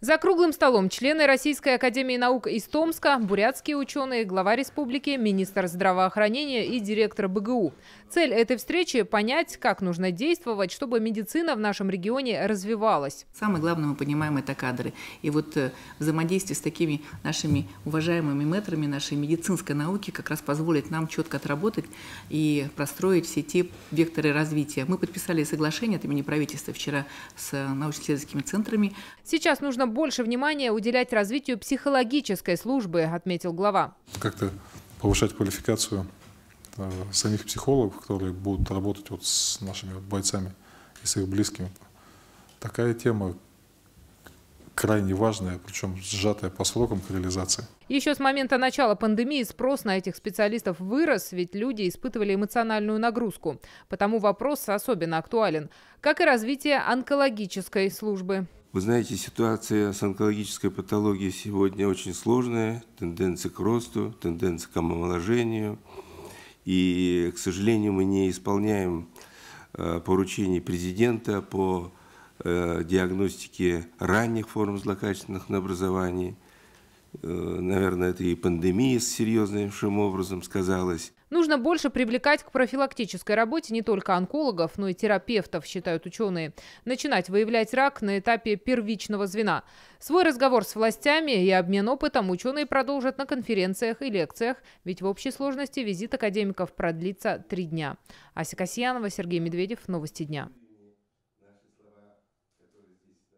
За круглым столом члены Российской академии наук из Томска, бурятские ученые, глава республики, министр здравоохранения и директор БГУ. Цель этой встречи – понять, как нужно действовать, чтобы медицина в нашем регионе развивалась. Самое главное, мы понимаем, это кадры. И вот э, взаимодействие с такими нашими уважаемыми метрами нашей медицинской науки как раз позволит нам четко отработать и простроить все те векторы развития. Мы подписали соглашение от имени правительства вчера с научно-исследовательскими центрами. Сейчас нужно больше внимания уделять развитию психологической службы, отметил глава. Как-то повышать квалификацию э, самих психологов, которые будут работать вот с нашими вот бойцами и с их близкими. Такая тема крайне важная, причем сжатая по срокам к реализации. Еще с момента начала пандемии спрос на этих специалистов вырос, ведь люди испытывали эмоциональную нагрузку. Потому вопрос особенно актуален, как и развитие онкологической службы. Вы знаете, ситуация с онкологической патологией сегодня очень сложная, тенденция к росту, тенденция к омоложению. И, к сожалению, мы не исполняем э, поручений президента по э, диагностике ранних форм злокачественных образований. Э, наверное, это и пандемия серьезнейшим образом сказалась. Нужно больше привлекать к профилактической работе не только онкологов, но и терапевтов, считают ученые. Начинать выявлять рак на этапе первичного звена. Свой разговор с властями и обмен опытом ученые продолжат на конференциях и лекциях, ведь в общей сложности визит академиков продлится три дня. Ася Касьянова, Сергей Медведев. Новости дня.